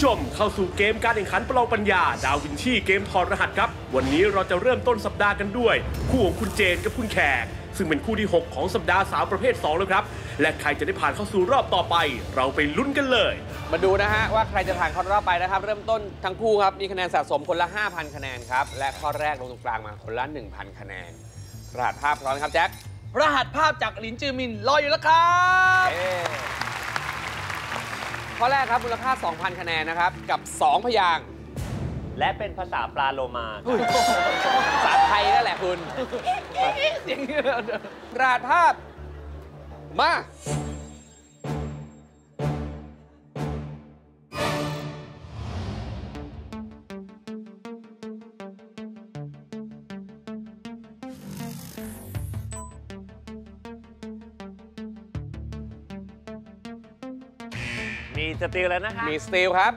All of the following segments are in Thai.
ผู้ชมเข้าสู่เกมการแข่งขันประลองปัญญา ดาวินชีเกมถอดรหัสครับ วันนี้เราจะเริ่มต้นสัปดาห์กันด้วย คู่ของคุณเจนกับคุณแขก ซึ่งเป็นคู่ที่ 6 ของสัปดาห์สาวประเภท2แล้วครับ และใครจะได้ผ่านเข้าสู่รอบต่อไป เราไปลุ้นกันเลย มาดูนะฮะว่าใครจะผ่านข้อรอบไปนะครับ เริ่มต้นทั้งคู่ครับมีคะแนนสะสมคนละ 5,000 คะแนนครับและข้อแรกลงตรงกลางมาคนละ 1,000 คะแนนรหัสภาพพร้อมนะครับแจ็ครหัสภาพจากหลินจือมินรออยู่แล้วครับเอ้ ข้อแรกครับ มูลค่า 2,000 คะแนนนะครับ กับ 2 พยางค์และเป็นภาษาปลาโลมาภาษาไทยนั่นแหละคุณเสียงรหัสภาพ มา มีสติลแล้วนะคะมีสตีลครับ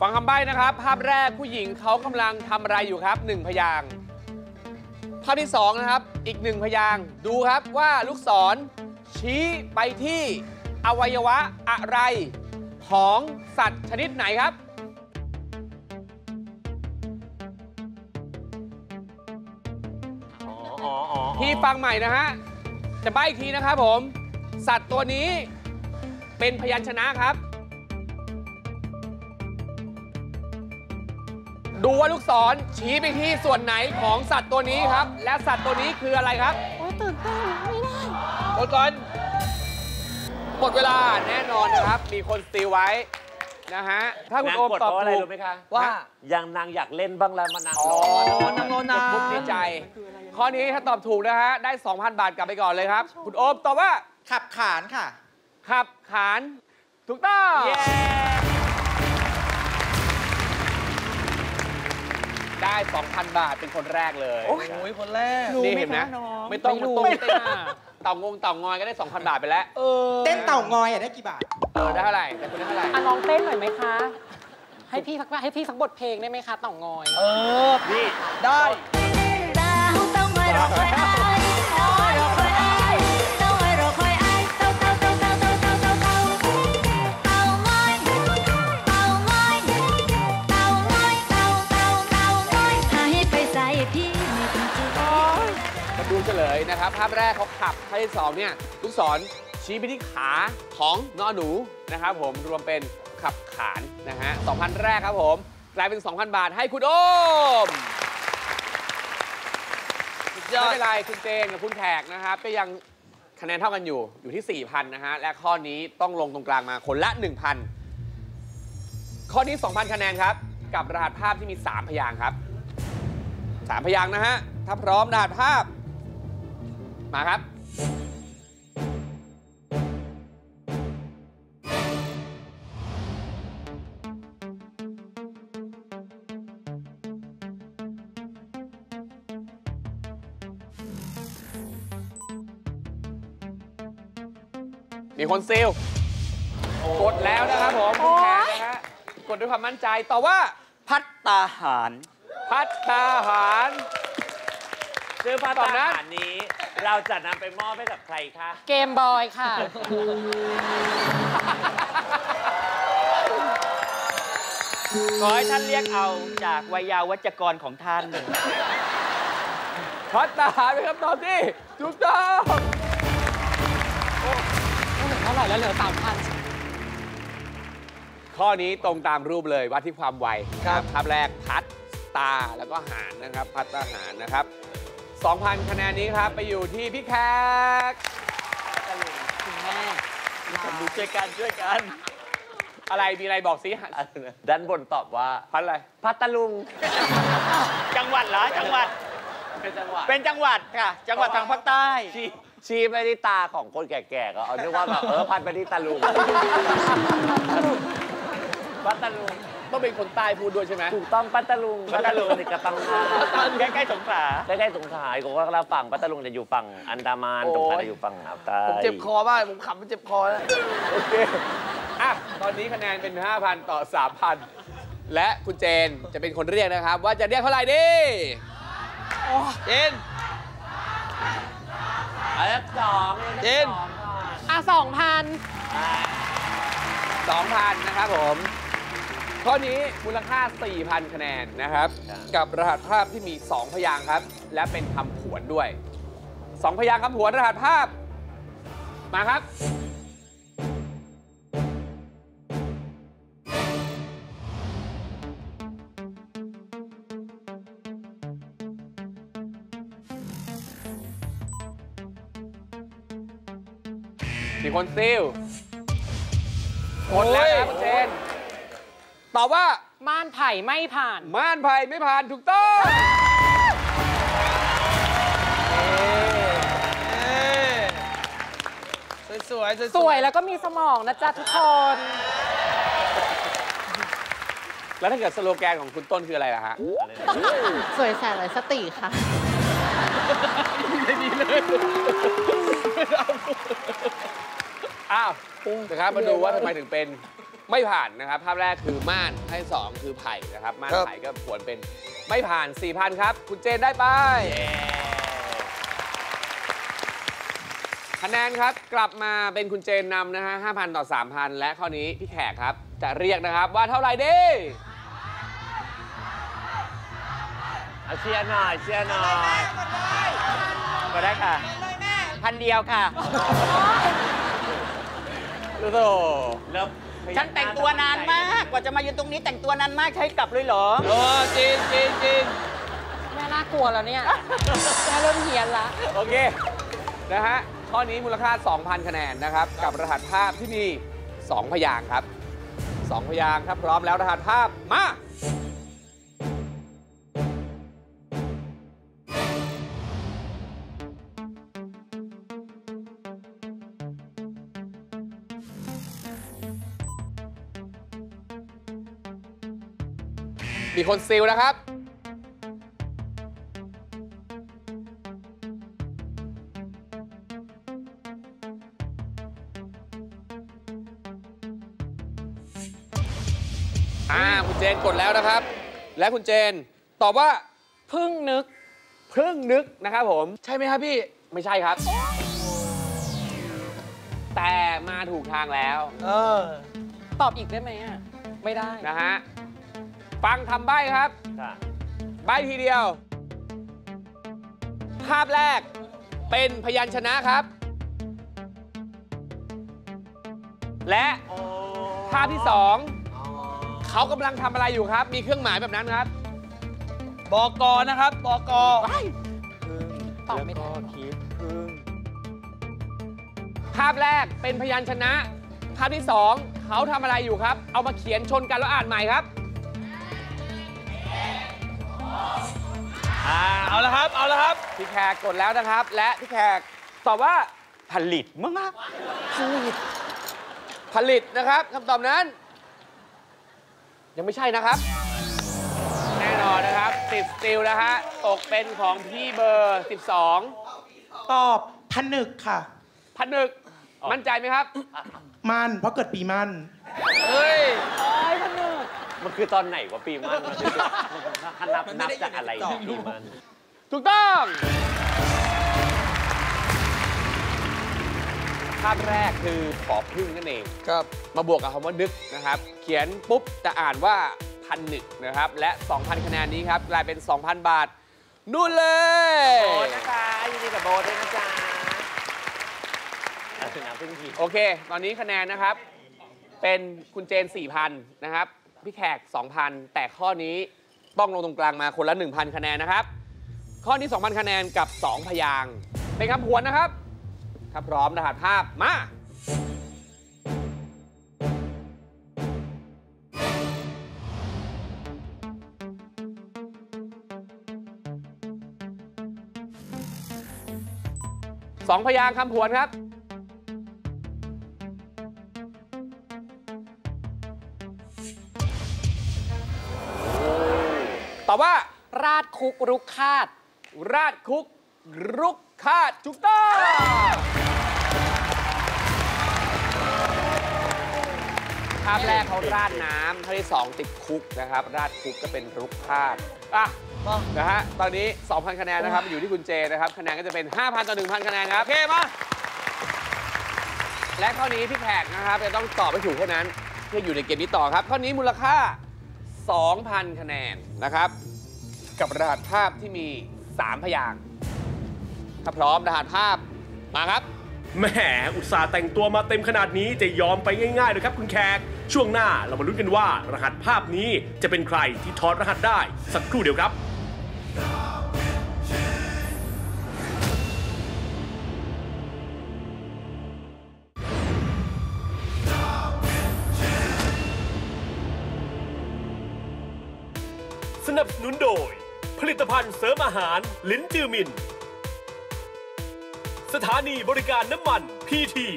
ฟังคำใบ้นะครับ ภาพแรกผู้หญิงเขากำลังทำอะไรอยู่ครับหนึ่งพยางภาพที่สองนะครับอีกหนึ่งพยางดูครับว่าลูกศร ชี้ไปที่อวัยวะอะไร ของสัตว์ชนิดไหนครับ ฟังใหม่นะฮะ จะใบ้อีกทีนะครับผม สัตว์ตัวนี้เป็นพยัญชนะครับ ดูว่าลูกศรชี้ไปที่ส่วนไหนของสัตว์ตัวนี้ครับ และสัตว์ตัวนี้คืออะไรครับโอ้ยตื่นเต้นไม่ได้กดก่อนหมดเวลาแน่นอนนะครับ มีคนสตีลไว้ นะฮะ ถ้าคุณนางโอมกดตอบเพราะอะไรถูกรู้ไหมคะว่ายังนางอยากเล่นบ้างแล้วมานางอ๋อรอนางรอนานพุกในใจ ข้อนี้ถ้าตอบถูกนะฮะ ได้ 2,000 บาทกลับไปก่อนเลยครับ คุณโอมตอบว่า ขับขานค่ะ ขับขาน ถูกต้องเย้ได้ 2,000 บาทเป็นคนแรกเลยโอ้ยคนแรกนี่เห็นไหมรู้ไหมคะน้องไม่ต้องไม่รู้ไม่ต้องเต้นหน้าเต่างงเต่างอยก็ได้ 2,000 บาทไปแล้วเออเต้นเต่างอยอะได้กี่บาท เออได้เท่าไหร่แต่คุณได้เท่าไหร่อะน้องเต้นหน่อยไหมคะ ให้พี่สักให้พี่สักบทเพลงได้ไหมคะเต่างอย เออพี่ได้ดูเฉลยนะครับ ภาพแรกเขาขับภาพที่สองเนี่ยลูกศร ชี้ไปที่ขาของนอหนูนะครับผมรวมเป็นขับขานนะฮะ2,000 แรกครับผม กลายเป็น 2,000 บาทให้คุณโอมยอไม่ดเป็นไรคุณเจนกับคุณแขกนะครับก็ยังคะแนนเท่ากันอยู่อยู่ที่ 4,000 นะฮะ และข้อนี้ต้องลงตรงกลางมาคนละ 1,000 ข้อนี้ 2,000 คะแนนครับ กับรหัสภาพที่มี 3 พยางค์ครับ 3 พยางค์นะฮะ ถ้าพร้อมรหัสภาพ มาครับ คนซีลกดแล้วนะครับผมคุณแขกนะฮะกดด้วยความมั่นใจต่อว่าพัตตาหาร พัตตาหารซึ่งพัตตอตานนั้นหารนี้ เราจะนำไปมอบให้กับใครคะ เกมบอยค่ะ ขอให้ท่านเรียกเอาจากวัยยาวัจกรของท่านพัตตาหารเป็นคำตอบที่ถูกต้องเท่า ร่แล้วเหลือสามพันข้อนี้ตรงตามรูปเลยวัดที่ความไวครับภาพแรกพัดตาแล้วก็หารนะครับ พัตตาหารนะครับ 2,000 คะแนนนี้ครับ ไปอยู่ที่พี่แขกคุณแม่ดูช่วยกันช่วยกัน อะไรมีอะไรบอกสิด้านบนตอบว่า พัดอะไร พัทลุง จังหวัดเหรอจังหวัด เป็นจังหวะเป็นจังหวัดค่ะ จังหวัดทางภาคใต้ ชี้ชี้ไปที่ตาของคนแก่ๆก็เอานึกว่าแบบเออพันไปที่ตาลุงปัตตาลุงต้องเป็นคนใต้พูดด้วยใช่ไหมถูกต้องปัตตาลุงปัตตาลุงนี่ก็ต้องมาใกล้ๆสงขลาใกล้ๆสงขลาอีกก็เราฝั่งปัตตาลุงจะอยู่ฝั่งอันดามันโอ้ยสงขลาจะอยู่ฝั่งอ่าวไทยผมเจ็บคอมากผมขำมันเจ็บคอแล้วโอเคอะตอนนี้คะแนนเป็น 5,000 ต่อ 3,000 และคุณเจนจะเป็นคนเรียกนะครับ ว่าจะเรียกเท่าไหร่ดีเจน อันละสองเจนอะสองพัน2,000 นะครับผม ข้อนี้มูลค่า 4,000 คะแนนนะครับ กับรหัสภาพที่มี 2 พยางค์ครับ และเป็นคำผวนด้วย 2 พยางค์คำผวนรหัสภาพ มาครับ นซิลหมดแล้วนะครับคุณเจนตอบว่าม่านไผ่ไม่ผ่าน ม่านไผ่ไม่ผ่านถูกต้องสวยๆสวยๆสวยแล้วก็มีสมองนะจ๊ะทุกคน แล้วถ้าเกิดสโลแกนของคุณต้นคืออะไรล่ะฮะ สวยแสนไร้สติค่ะ อ้าวนะครับมาดูว่าทำไมถึงเป็นไม่ผ่านนะครับ ภาพแรกคือม่านให้สองคือไผ่นะครับ ม่านไผ่ก็ผวนเป็นไม่ผ่าน4,000ครับ คุณเจนได้ไปคะแนนครับกลับมาเป็นคุณเจนนำนะฮะ5,000ต่อ3,000และข้อนี้พี่แขกครับ จะเรียกนะครับว่าเท่าไหร่ดีเอาเชียร์หน่อยเชียร์หน่อยก็ได้ค่ะพันเดียวค่ะ โอ้โหแล้วฉันแต่งตัวนานมากกว่าจะมายืนตรงนี้แต่งตัวนานมากใช้กลับเลยเหรอเออจริงจริงจริงแม่น่ากลัวแล้วเนี่ยแม่เริ่มเฮียนละโอเคนะฮะข้อนี้มูลค่า 2,000 คะแนนนะครับ กับรหัสภาพที่มี 2 พยางค์ครับ 2 พยางค์ครับ พร้อมแล้วรหัสภาพมา มีคนซิลนะครับ อ่า คุณเจนกดแล้วนะครับ และคุณเจนตอบว่าพึ่งนึกเพิ่งนึกนะครับผม ใช่ไหมครับพี่ ไม่ใช่ครับ แต่มาถูกทางแล้ว เออ ตอบอีกได้ไหมอะ ไม่ได้ นะฮะ ฟังคำใบ้ครับ ค่ะใบ้ทีเดียว ภาพแรกเป็นพยัญชนะครับ และภาพที่สองเขากำลังทำอะไรอยู่ครับ มีเครื่องหมายแบบนั้นครับบกนะครับบกตอบไม่ได้ภาพแรกเป็นพยัญชนะ ภาพที่สองเขาทำอะไรอยู่ครับ เอามาเขียนชนกันแล้วอ่านใหม่ครับ อ่าเอาละครับ เอาละครับ พี่แขกกดแล้วนะครับ และพี่แขกตอบว่าผลิตมั้งครับผลิตนะครับคำตอบนั้น ยังไม่ใช่นะครับ แน่นอนนะครับติดสติลนะฮะตกเป็นของพี่เบอร์ 12 ตอบผนึกค่ะ พันหนึกมั่นใจไหมครับ มันเพราะเกิดปีมัน เฮ้ย มันคือตอนไหนวะปีมันมันคือมันนับนับจากอะไรปีมันถูกต้องภาพแรกคือปอพึ่งนั่นเองครับมาบวกกับคำว่านึกนะครับ เขียนปุ๊บจะอ่านว่าพันหนึกนะครับ และ 2,000 คะแนนนี้ครับ กลายเป็น 2,000 บาท นู่นเลยโบนะคะยินดีกับโบด้วยนะจ๊ะเอาชนะพึ่งทีโอเค ตอนนี้คะแนนนะครับ เป็นคุณเจน 4,000 นะครับ พี่แขก 2,000 แต่ข้อนี้ต้องลงตรงกลางมาคนละ 1,000 คะแนนนะครับ ข้อนี้ 2,000 คะแนนกับ 2 พยางเป็นคำพวนนะครับถ้าพร้อมรหัสภาพมาสองพยางคคำพวนครับ ตอบว่า ราดคุกรุกคาด ราดคุกรุกคาดถูกต้องภาพแรกเขาราดน้ำภาพที่สองติดคุกนะครับ ราดคุกก็เป็นรุกคาดอะนะฮะตอนนี้ 2,000 คะแนนนะครับ อยู่ที่คุณเจนะครับคะแนนก็จะเป็น 5,000 ต่อ 1,000 คะแนนครับโอเคมาและข้อนี้พี่แขกนะครับจะต้องตอบให้ถูกเท่านั้น เพื่ออยู่ในเกมนี้ต่อครับ ข้อนี้มูลค่า 2,000 คะแนนนะครับ กับรหัสภาพที่มี 3 พยางค์ถ้าพร้อมรหัสภาพมาครับ แหมอุตส่าห์แต่งตัวมาเต็มขนาดนี้จะยอมไปง่ายๆเลยครับคุณแขก ช่วงหน้าเรามาลุ้นกันว่า รหัสภาพนี้จะเป็นใครที่ถอดรหัสได้ สักครู่เดียวครับ สนับสนุนโดย ผลิตภัณฑ์เสริมอาหารลิ้นจือมิน สถานีบริการน้ำมันพีที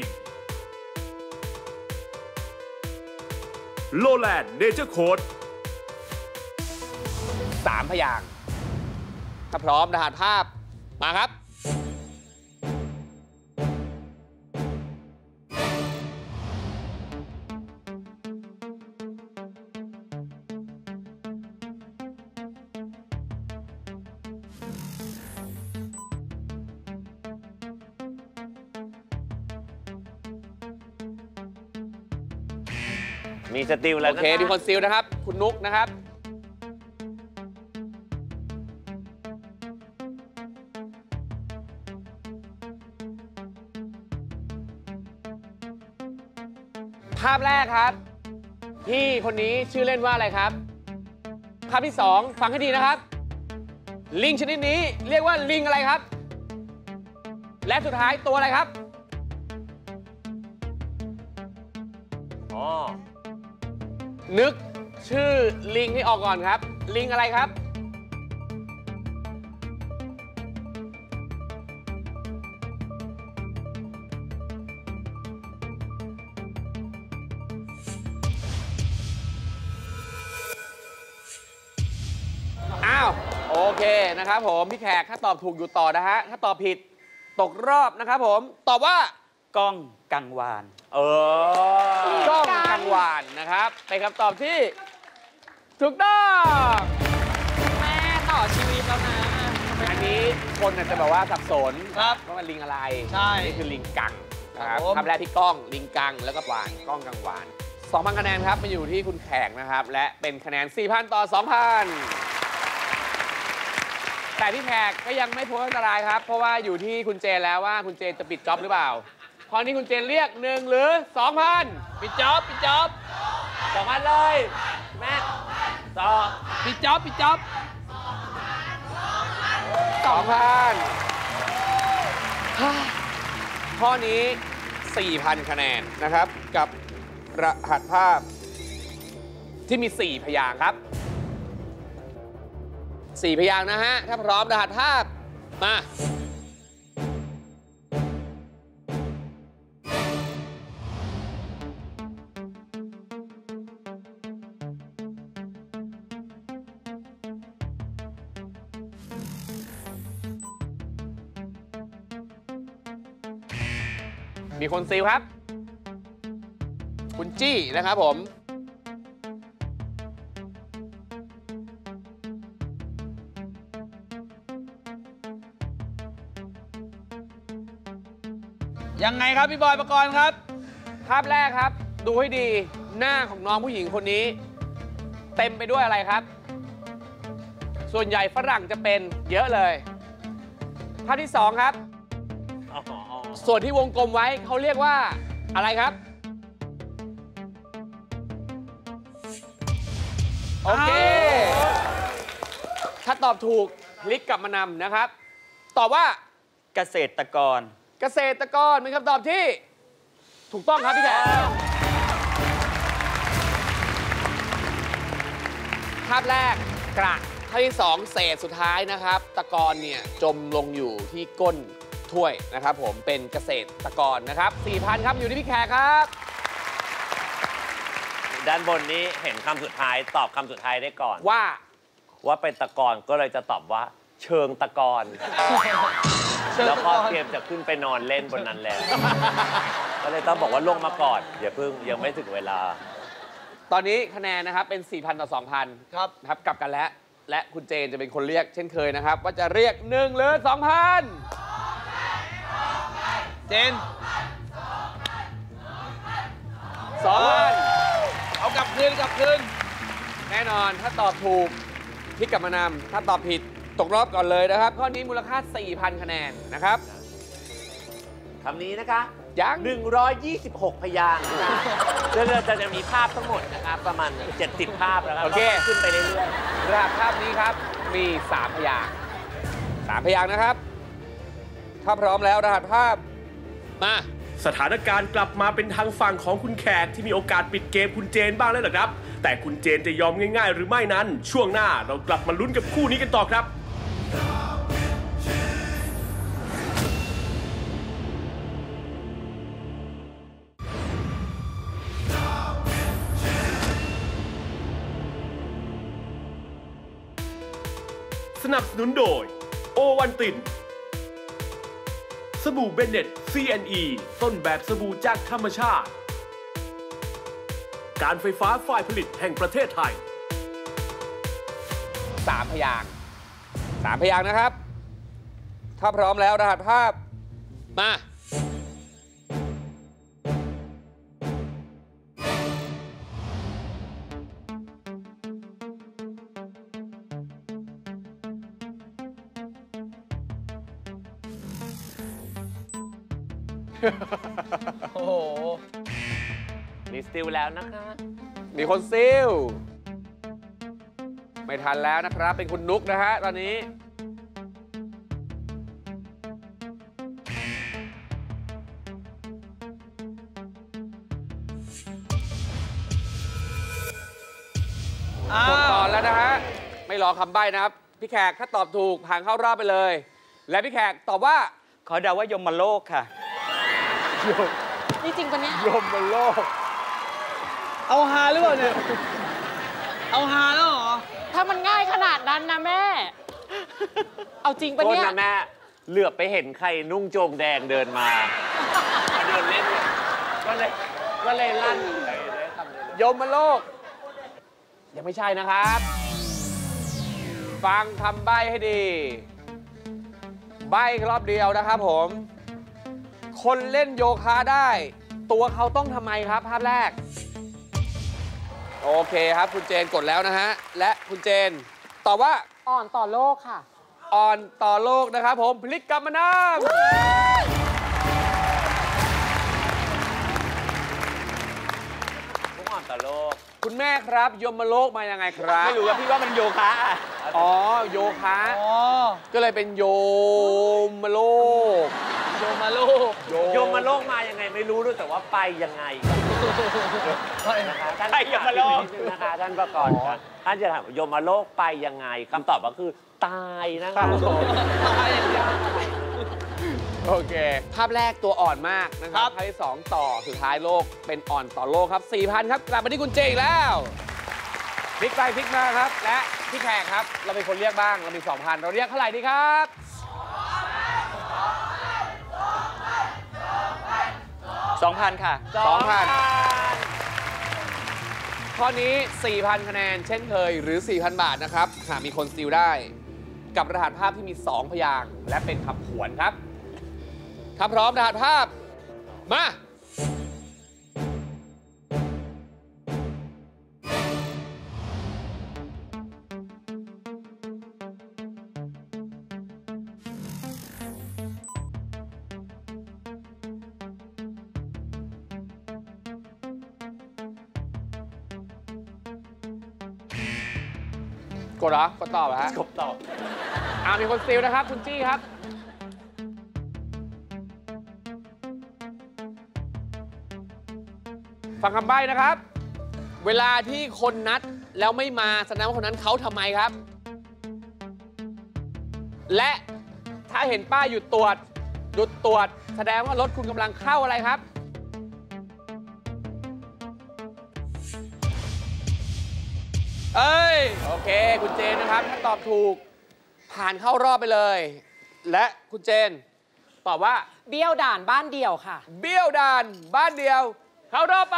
โลแลนด์เนเจอร์โค้ด3พยางค์ถ้าพร้อมรหัสภาพมาครับ มีสติลแล้วโอนะเคมีคนซิลนะครับ คุณนุกนะครับ ภาพแรกครับ พี่คนนี้ชื่อเล่นว่าอะไรครับ ภาพที่สองฟังให้ดีนะครับ ลิงชนิดนี้เรียกว่าลิงอะไรครับ และสุดท้ายตัวอะไรครับ อ๋อ นึกชื่อลิงให้ออกก่อนครับ ลิงอะไรครับ อ้าว โอเคนะครับผม พี่แขก ถ้าตอบถูกอยู่ต่อนะฮะ ถ้าตอบผิดตกรอบนะครับผม ตอบว่า กล้องกังวาน เออกล้องกังวานนะครับเป็นคำตอบที่ ถูกต้องแม่ต่อชีวิตแล้วนะ อันนี้คนอาจจะแบบว่าสับสนครับว่ามันลิงอะไรใช่อันนี่คือลิงกังนะครับครับผมภาพแรกที่กล้องลิงกังแล้วก็วานกล้องกังวาน2,000คะแนนครับมาอยู่ที่คุณแขกนะครับ และเป็นคะแนน 4,000 ต่อ 2,000 แต่พี่แขกก็ยังไม่พ้นอันตรายครับ เพราะว่าอยู่ที่คุณเจนแล้วว่าคุณเจนจะปิดจ็อบหรือเปล่า ข้อนี้คุณเจนเรียก1หรือ2,000ปิดจ็อบปิดจ็อบสองพันเลยแม่ต่อปิดจ็อบปิดจ็อบ2,000ข้อนี้ 4,000 คะแนนนะครับ กับรหัสภาพ ที่มี 4 พยางครับ 4 พยางนะฮะ ถ้าพร้อมรหัสภาพมา มีคนซีลครับ คุณจี้นะครับผม ยังไงครับพี่บอยประกรณ์ครับ ภาพแรกครับ ดูให้ดีหน้าของน้องผู้หญิงคนนี้ เต็มไปด้วยอะไรครับ ส่วนใหญ่ฝรั่งจะเป็นเยอะเลย ภาพที่สองครับ ส่วนที่วงกลมไว้เขาเรียกว่าอะไรครับ โอเค ถ้าตอบถูกคลิกกลับมานำนะครับ ตอบว่าเกษตรกร เกษตรกรเป็นคำตอบที่ ถูกต้องครับพี่แขกภาพแรกกระภาพที่สองเศษสุดท้ายนะครับ ตะกอนเนี่ยจมลงอยู่ที่ก้น ถถ้วยนะครับผมเป็นเกษตรกรนะครับ4,000ครับอยู่ที่พี่แขกครับ ด้านบนนี้เห็นคำสุดท้ายตอบคำสุดท้ายได้ก่อน ว่า ว่าเป็นตะกอนก็เลยจะตอบว่า เชิงตะกอนแล้วก็เตรียมจะขึ้นไปนอนเล่นบนนั้นแล้ว ก็เลยต้องบอกว่าลงมาก่อนอย่าเพิ่งยังไม่ถึงเวลา ตอนนี้คะแนนนะครับเป็น 4,000 ต่อ 2,000 ครับนะครับกลับกันแล้ว และคุณเจนจะเป็นคนเรียกเช่นเคยนะครับ ว่าจะเรียก 1 หรือ 2,000เจน2,000เอากลับคืนกลับคืนแน่นอนถ้าตอบถูกพลิกกลับมานำถ้าตอบผิดตกรอบก่อนเลยนะครับ ข้อนี้มูลค่า 4,000 คะแนนนะครับคำนี้นะคะยัง 126 พยางค์นะคะเรื่องจะจะมีภาพทั้งหมดนะครับ ประมาณ 70 ภาพแล้วครับโอเคก็ขึ้นไปเรื่อยรหัสภาพนี้ครับมี 3 พยางค์สามพยางค์นะครับ ถ้าพร้อมแล้วรหัสภาพ มา สถานการณ์กลับมาเป็นทางฝั่งของคุณแขกที่มีโอกาสปิดเกมคุณเจนบ้างแล้วเหรอครับ แต่คุณเจนจะยอมง่าย ๆ หรือไม่นั้น ช่วงหน้าเรากลับมาลุ้นกับคู่นี้กันต่อครับสนับสนุนโดย โอวันติน สบู่เบนเน็ต CNE ต้นแบบสบู่จากธรรมชาติ การไฟฟ้าฝ่ายผลิตแห่งประเทศไทย3พยางค์สามพยางค์นะครับ ถ้าพร้อมแล้วรหัสภาพมา โอ้โหๆมีสติลแล้วนะคะ มีคนซิลไม่ทันแล้วนะครับ เป็นคุณนุกนะฮะตอนนี้ อ้าหมดตวอนแล้วนะฮะ ไม่รอคำใบ้นะครับ พี่แขกถ้าตอบถูกผ่านเข้ารอบไปเลย และพี่แขกตอบว่า ขอเดาว่ายมโลกค่ะ นี่จริงปะเนี่ยยมบนโลก เอาฮาหรือเปล่าเนี่ย เอาฮาแล้วเหรอ ถ้ามันง่ายขนาดนั้นนะแม่ เอาจริงปะโทษเนี่ย นะแม่ เหลือบไปเห็นใครนุ่งโจงแดงเดินมามาเดินเล่นเนี่ยก็เลยก็เลยลั่นเลยได้คำนี้เลยยมโลก ยังไม่ใช่นะครับ ฟังคำใบ้ให้ดี ใบ้รอบเดียวนะครับผม คนเล่นโยคะได้ ตัวเขาต้องทำไมครับภาพแรก โอเคครับคุณเจนกดแล้วนะฮะ และคุณเจนตอบว่า อ่อนต่อโลกค่ะ อ่อนต่อโลกนะครับผมพลิกกลับมานำทุกอ่อนต่อโลกคุณแม่ครับยมโลกมายังไงครับ ไม่รู้ว่าพี่ว่ามันโยคะอะอ๋อโยคะอ๋อก็เลยเป็นโยมโลก โยมาโลกโยมมาโลกมายังไงไม่รู้ด้วยแต่ว่าไปยังไงนะคะท่านใครยมโลกนิดนึงนะคะท่านประกรณ์ครับท่านจะถามว่าโยมโลกไปยังไงคำตอบก็คือตายนะคะโอเค ภาพแรกตัวอ่อนมากนะคครัรับบภาพที่สองต่อสุดท้ายโลกเป็นอ่อนต่อโลกครับ4,000ครับ กลับมาที่คุณเจอีกแล้วพลิกไปพลิกมาครับ และพี่แขกครับ เราเป็นคนเรียกบ้าง เรามี 2,000 เราเรียกเท่าไหร่ดีครับ 2,000 ค่ะ2,000ข้อนี้ 4,000 คะแนน เช่นเคย หรือ 4,000 บาทนะครับ หากมีคนซิลได้ กับรหัสภาพที่มี 2 พยางค์และเป็นคำผวนครับ ถ้าพร้อมรหัสภาพ มา กดเหรอกดตอบเหรอฮะกบตอบอ่ามีคนซิลนะครับ คุณจี้ครับ ฟังคำใบ้นะครับ เวลาที่คนนัดแล้วไม่มาแสดงว่าคนนั้นเขาทำไมครับ และถ้าเห็นป้ายหยุดตรวจจุดตรวจ แสดงว่ารถคุณกำลังเข้าอะไรครับ เอ้ย โอเค คุณเจนนะครับ ถ้าตอบถูก ผ่านเข้ารอบไปเลย และคุณเจน ตอบว่า เบี้ยวด่านบ้านเดี่ยวค่ะ เบี้ยวดานบ้านเดียว เข้ารอบไป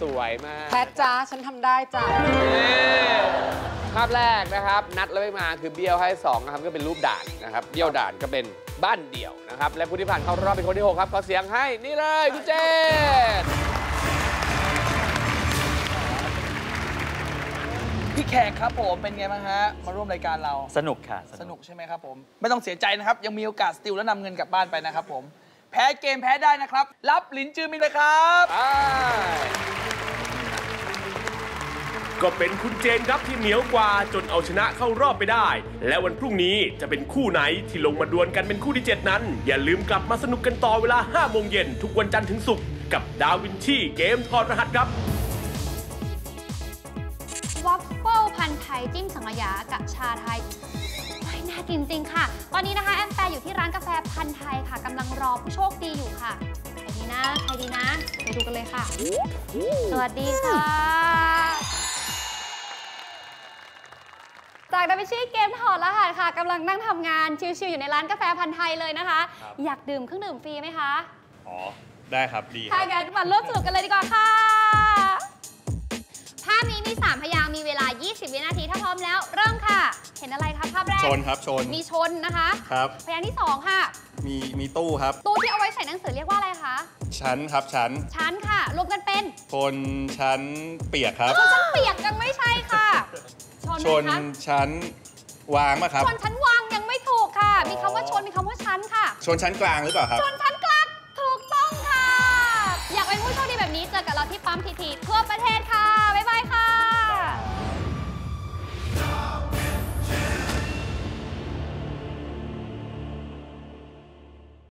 สวยมากแพทจ้าฉันทำได้จ้านี่ ภาพแรกนะครับ นัดแล้วไม่มาคือเบี้ยวให้สองนะครับก็เป็นรูปด่านนะครับเบี้ยวด่านก็เป็นบ้านเดี่ยวนะครับ และผู้ที่ผ่านเข้ารอบเป็นคนที่ 6 ครับขอเสียงให้นี่เลยคุณเจนพี่แขกครับผมเป็นไงบ้างฮะมาร่วมรายการเราสนุกค่ะ สนุกใช่ไหมครับผมไม่ต้องเสียใจนะครับ ยังมีโอกาสสติลและนำเงินกลับบ้านไปนะครับผม แพ้เกมแพ้ได้นะครับ รับหลินจือมินเลยครับ ก็เป็นคุณเจนครับที่เหนียวกว่าจนเอาชนะเข้ารอบไปได้ และวันพรุ่งนี้จะเป็นคู่ไหนที่ลงมาดวลกันเป็นคู่ที่ 7 นั้น อย่าลืมกลับมาสนุกกันต่อเวลา5โมงเย็นทุกวันจันทร์ถึงศุกร์กับดาวินชีเกมถอดรหัสครับวัฟเฟิลพันธุ์ไทยจิ้มสังขยากับชาไทยโอ้ยน่ากินจริงค่ะ ตอนนี้นะคะแอมแปรอยู่ที่ร้านกาแฟพันธุ์ไทยค่ะกำลังรอผู้โชคดีอยู่ค่ะใครดีนะใครดีนะ ไปดูกันเลยค่ะ สวัสดีค่ะ จากดับเบิลชีเกมถอดรหัสค่ะกำลังนั่งทำงานชิวๆอยู่ในร้านกาแฟพันธุ์ไทยเลยนะคะอยากดื่มเครื่องดื่มฟรีไหมคะอ๋อ ได้ครับ ดีคถ้ารับ งั้นมาร่วมสนุกกันเลยดีกว่าค่ะ ภาพนี้มี 3 พยางค์มีเวลา 20 วินาที ถ้าพร้อมแล้ว เริ่มค่ะ เห็นอะไรคะภาพแรก ชนครับ ชน มีชนนะคะ ครับ พยางค์ที่ 2 ค่ะ มี มีตู้ครับ ตู้ที่เอาไว้ใส่หนังสือเรียกว่าอะไรคะ ชั้นครับ ชั้น ชั้นค่ะ รวมกันเป็นชนชั้นเปียกครับชนชั้นเปียกยังไม่ใช่ค่ะ ชนชั้นวางไหมครับ ชนชั้นวางยังไม่ถูกค่ะ มีคำว่าชนมีคำว่าชั้นค่ะ ชนชั้นกลางหรือเปล่าครับ ชนชั้นกลางถูกต้องค่ะ อยากเป็นผู้โชคดีแบบนี้เจอกับเราที่ปั๊มทีทีท